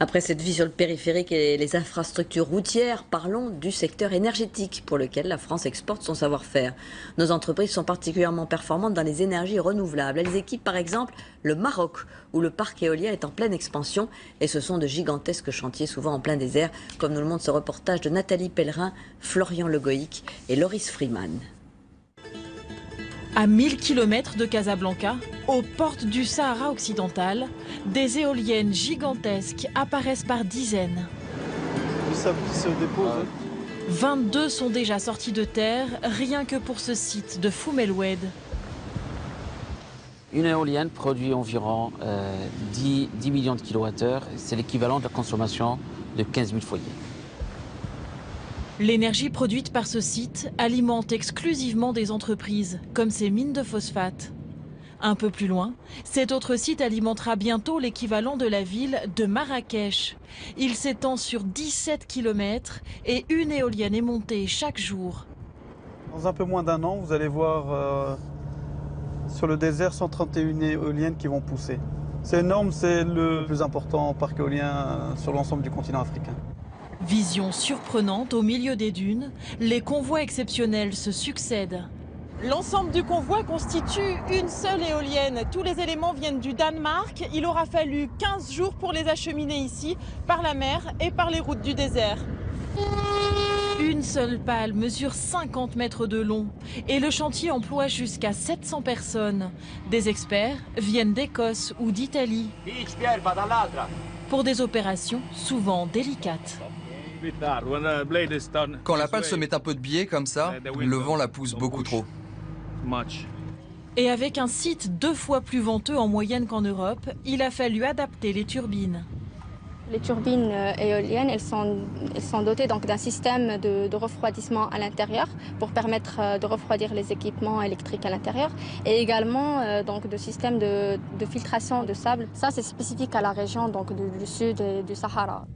Après cette vie sur le périphérique et les infrastructures routières, parlons du secteur énergétique pour lequel la France exporte son savoir-faire. Nos entreprises sont particulièrement performantes dans les énergies renouvelables. Elles équipent par exemple le Maroc, où le parc éolien est en pleine expansion et ce sont de gigantesques chantiers souvent en plein désert, comme nous le montre ce reportage de Nathalie Pellerin, Florian Legoïc et Loris Freeman. À 1000 km de Casablanca, aux portes du Sahara occidental, des éoliennes gigantesques apparaissent par dizaines. se 22 sont déjà sorties de terre, rien que pour ce site de Foumeloued. Une éolienne produit environ 10, 10 millions de kilowattheures. C'est l'équivalent de la consommation de 15 000 foyers. L'énergie produite par ce site alimente exclusivement des entreprises, comme ces mines de phosphate. Un peu plus loin, cet autre site alimentera bientôt l'équivalent de la ville de Marrakech. Il s'étend sur 17 km et une éolienne est montée chaque jour. Dans un peu moins d'un an, vous allez voir euh, sur le désert 131 éoliennes qui vont pousser. C'est énorme, c'est le plus important parc éolien sur l'ensemble du continent africain. Vision surprenante au milieu des dunes, les convois exceptionnels se succèdent. L'ensemble du convoi constitue une seule éolienne. Tous les éléments viennent du Danemark. Il aura fallu 15 jours pour les acheminer ici, par la mer et par les routes du désert. Une seule pale mesure 50 mètres de long et le chantier emploie jusqu'à 700 personnes. Des experts viennent d'Écosse ou d'Italie pour des opérations souvent délicates. Quand la pale se met un peu de biais comme ça, le vent la pousse beaucoup trop. Et avec un site deux fois plus venteux en moyenne qu'en Europe, il a fallu adapter les turbines. Les turbines euh, éoliennes, elles sont, elles sont dotées d'un système de, de, refroidissement à l'intérieur pour permettre euh, de refroidir les équipements électriques à l'intérieur et également euh, donc de systèmes de, de, filtration de sable. Ça, c'est spécifique à la région donc, du, du sud et du Sahara.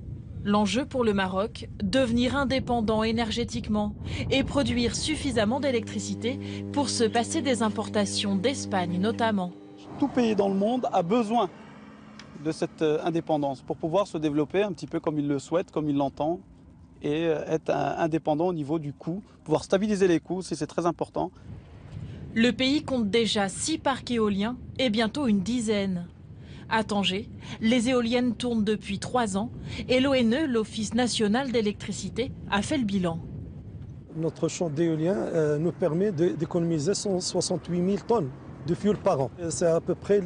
L'enjeu pour le Maroc, devenir indépendant énergétiquement et produire suffisamment d'électricité pour se passer des importations d'Espagne notamment. Tout pays dans le monde a besoin de cette indépendance pour pouvoir se développer un petit peu comme il le souhaite, comme il l'entend et être indépendant au niveau du coût, pouvoir stabiliser les coûts, c'est très important. Le pays compte déjà six parcs éoliens et bientôt une dizaine. À Tanger, les éoliennes tournent depuis trois ans et l'ONE, l'Office national d'électricité, a fait le bilan. Notre champ d'éolien euh, nous permet d'économiser 168 000 tonnes de fuel par an. C'est à peu près,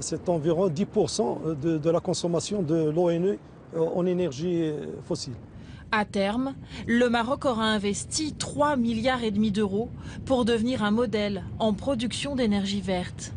c'est environ 10% de, de, la consommation de l'ONE en énergie fossile. À terme, le Maroc aura investi 3 milliards et demi d'euros pour devenir un modèle en production d'énergie verte.